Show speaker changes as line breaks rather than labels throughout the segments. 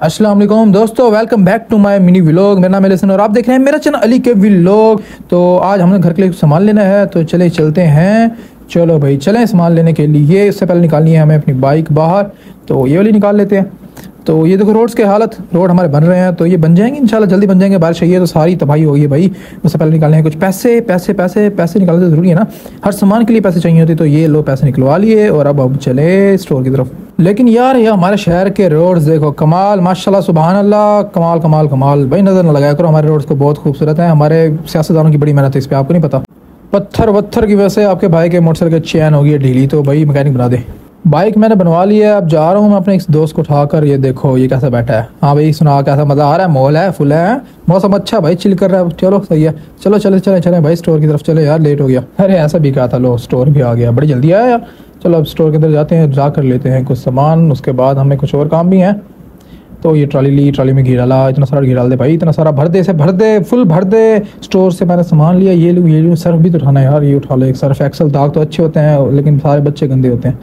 वालेकुम दोस्तों welcome back to my mini vlog मेरा नाम है लिसन और आप देख रहे हैं मेरा चैनल अली के व्लॉग तो आज हमने घर के लिए सामान लेना है तो चले चलते हैं। चलो भाई, चलें सामान लेने के लिए। इससे पहले निकालनी है हमें अपनी बाइक बाहर। तो ये वाली निकाल लेते हैं। तो ये देखो रोड्स के हालत। रोड हमारे बन रहे हैं तो ये बन जाएँगे इंशाल्लाह, जल्दी बन जाएँगे। बारिश आई है तो सारी तबाही होगी भाई। उससे पहले निकालने हैं कुछ पैसे पैसे पैसे पैसे निकालने तो ज़रूरी है ना। हर सामान के लिए पैसे चाहिए होते तो ये लो, पैसे निकलवा लिए और अब अब चले स्टोर की तरफ़। लेकिन यार, ये हमारे शहर के रोड्स देखो, कमाल, माशाल्लाह सुबहान अल्लाह कमाल कमाल कमाल। भाई नज़र न लगाया करो, हमारे रोड्स को बहुत खूबसूरत है। हमारे सियासतदानों की बड़ी मेहनत है इस पर आपको नहीं पता। पत्थर वत्थर की वजह से आपके भाई के मोटरसाइकिल चैन होगी, ढीली तो भाई मैकेनिक बना दे। बाइक मैंने बनवा ली है, अब जा रहा हूँ मैं अपने एक दोस्त को उठाकर, ये देखो, ये कैसा बैठा है। हाँ भाई, सुना, कैसा मज़ा आ रहा है, मॉल है, फुल है मौसम अच्छा भाई चिल कर रहा है, चलो, सही है। चलो, चले चले चले भाई स्टोर की तरफ़ चले यार लेट हो गया। अरे ऐसा भी कहा था, लो स्टोर भी आ गया, बड़ी जल्दी आया चलो, अब स्टोर के अंदर जाते हैं, जा कर लेते हैं कुछ सामान, उसके बाद हमें कुछ और काम भी हैं। तो ये ट्रॉली ली, ट्रॉली में घी डाला, इतना सारा घी डाल दे भाई, इतना सारा भर दे से भर दे फुल भर दे। स्टोर से मैंने सामान लिया, ये लूँ ये लूँ सर्फ भी तो उठाना यार, ये उठा लो एक सर्फ एक्सल दाग तो अच्छे होते हैं, लेकिन सारे बच्चे गंदे होते हैं।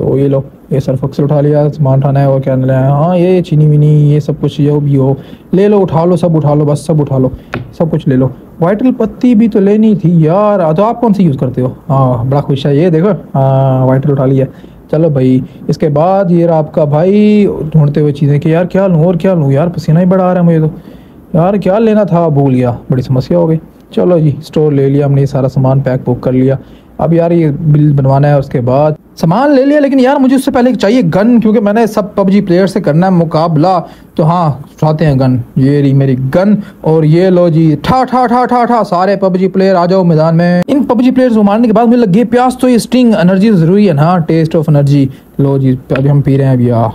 तो ये लो, ये सर्फ अक्सर उठा लिया, सामान उठाना है, और क्या है हाँ ये चीनी विनी, ये सब कुछ, ये भी हो। ले लो, उठा लो, सब उठा लो, बस सब उठा लो, सब कुछ ले लो। वाइटल पत्ती भी तो लेनी थी यार तो आप कौन सी यूज़ करते हो? हाँ बड़ा खुश है, ये देखो। हाँ वाइटल उठा लिया। चलो भाई, इसके बाद ये आपका भाई, ढूंढते हुए चीज़ें कि यार क्या लूँ, और क्या लूँ? यार, पसीना ही बड़ा आ रहा है मुझे तो। यार, क्या लेना था? भूल गया, बड़ी समस्या हो गई। चलो जी स्टोर ले लिया हमने, सारा सामान पैक बुक कर लिया। अब यार ये बिल बनवाना है उसके बाद। सामान ले लिया, लेकिन यार मुझे उससे पहले चाहिए गन, क्योंकि मैंने सब पबजी प्लेयर से करना है मुकाबला। तो हाँ उठाते हैं गन। ये रही मेरी गन, और ये लो जी, ठा ठा ठा ठा ठा, सारे पबजी प्लेयर आ जाओ मैदान में। इन पबजी प्लेयर्स को मारने के बाद मुझे लगे, प्यास तो ये स्टिंग एनर्जी ज़रूरी है ना टेस्ट ऑफ़ एनर्जी लो जी, अभी हम पी रहे हैं भैया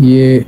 ये।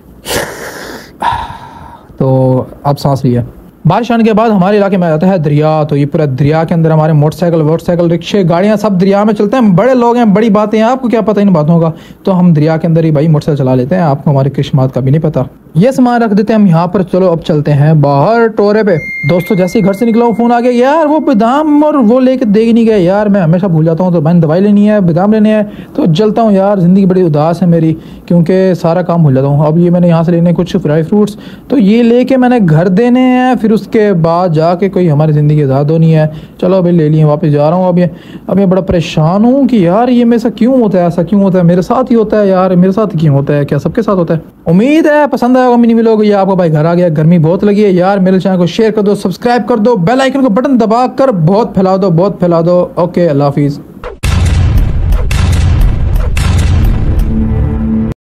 तो अब सांस लिया। बारिश आने के बाद हमारे इलाके में आ जाता है दरिया। तो ये पूरा दरिया के अंदर हमारे मोटरसाइकिल वोटरसाइकिल रिक्शे, गाड़ियाँ सब दरिया में चलते हैं। बड़े लोग हैं, बड़ी बातें हैं। आपको क्या पता इन बातों का? तो हम दरिया के अंदर ही भाई मोटरसाइकिल चला लेते हैं। आपको हमारे किस्मत का भी नहीं पता। ये सामान रख देते हैं, हम यहाँ पर, चलो अब चलते हैं बाहर टोरे पे। दोस्तों, जैसे ही घर से निकला हूँ, फ़ोन आ गया, यार, वो बादाम और वो लेके दे नहीं गए। यार, मैं हमेशा भूल जाता हूँ तो मैंने दवाई लेनी है, बादाम लेने हैं। तो जलता हूँ, यार, ज़िंदगी बड़ी उदास है मेरी, क्योंकि सारा काम भूल जाता हूँ। अब ये मैंने यहाँ से लेने कुछ फ्राई फ्रूट्स तो ये लेके मैंने घर देने हैं, फिर उसके बाद जाके कोई हमारी ज़िंदगी आज़ाद होनी है। चलो, अभी ले लिए, वापस जा रहा हूँ ये। अब मैं बड़ा परेशान हूँ कि, यार, ये मेरे साथ क्यों होता है? ऐसा क्यों होता है? मेरे साथ ही होता है, यार, मेरे साथ क्यों होता है? क्या सबके साथ होता है? उम्मीद है, पसंद आएगा मिनी मिलोग, ये आपका भाई घर आ गया, गर्मी बहुत लगी है। यार, मेरे चैनल को शेयर कर दो सब्सक्राइब कर दो बेल आइकन को बटन दबा कर बहुत फैला दो, बहुत फैला दो। ओके अल्लाह हाफिज़।